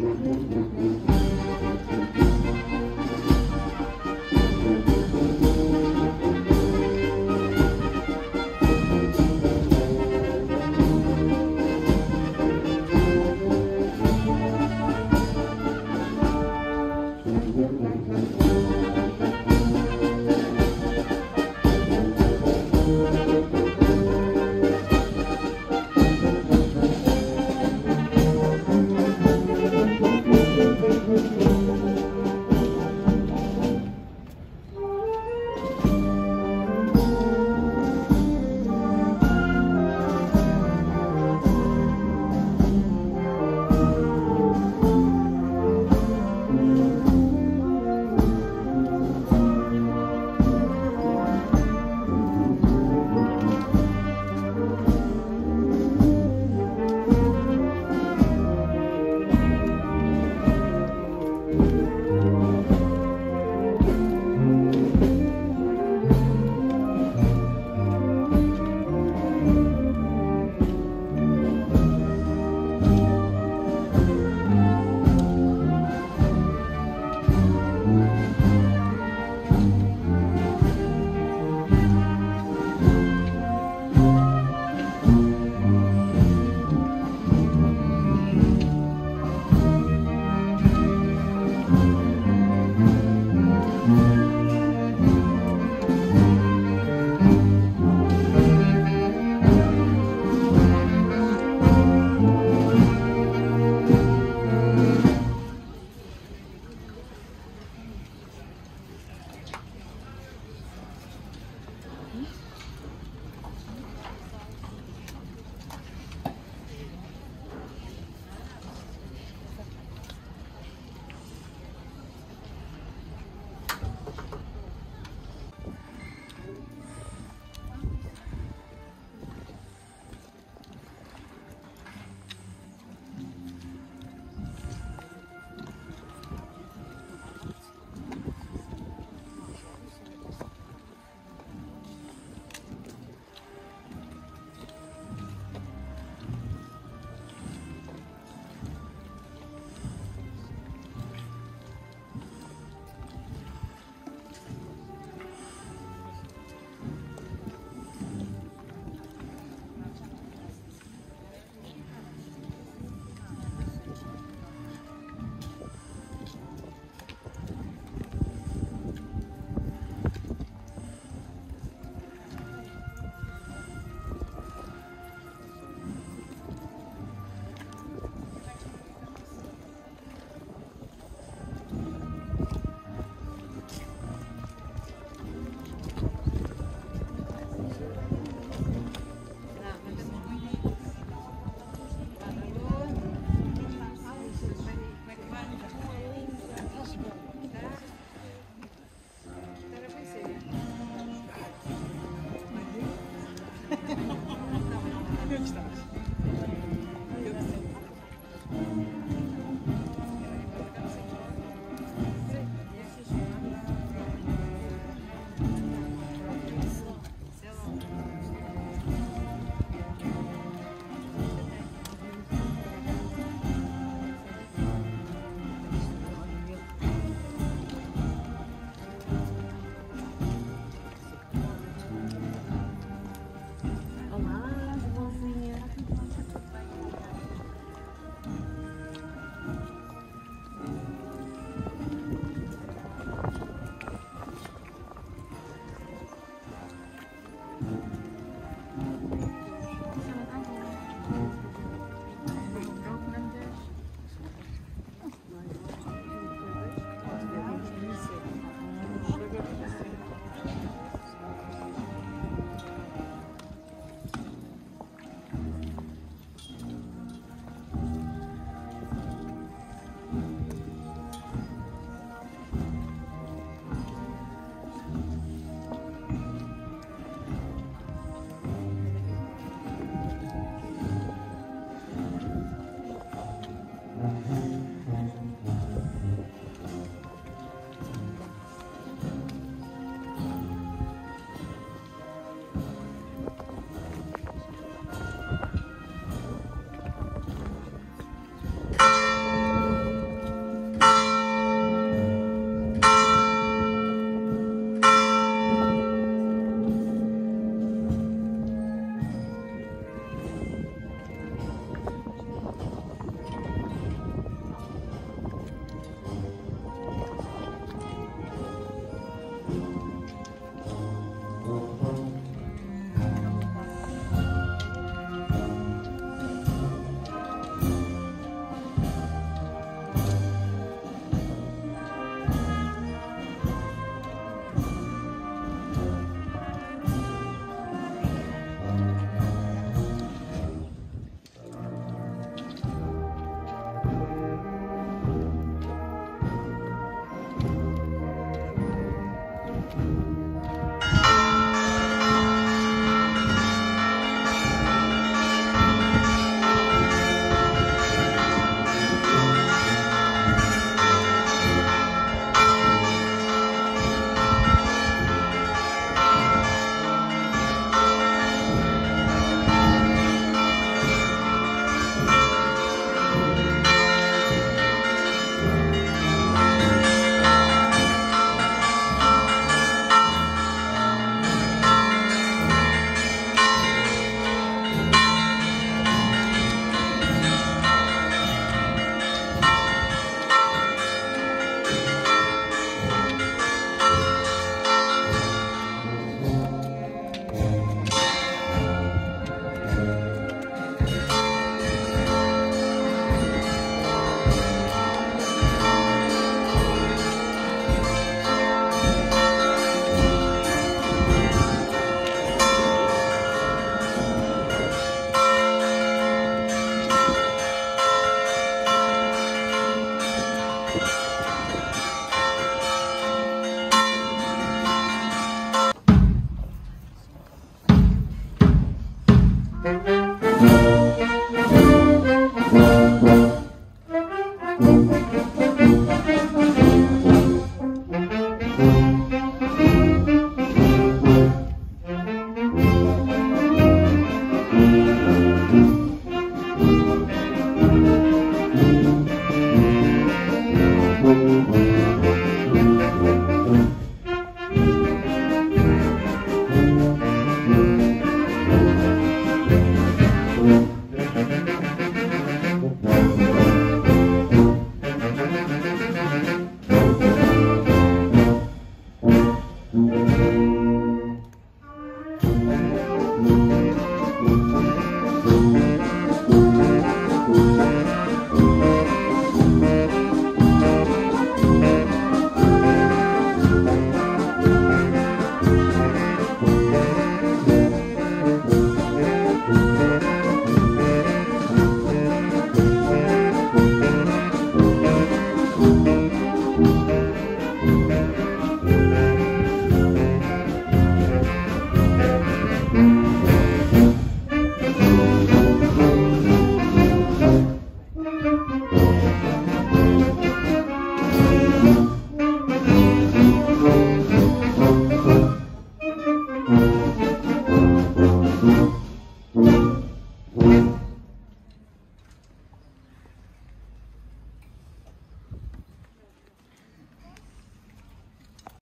Mm-hmm.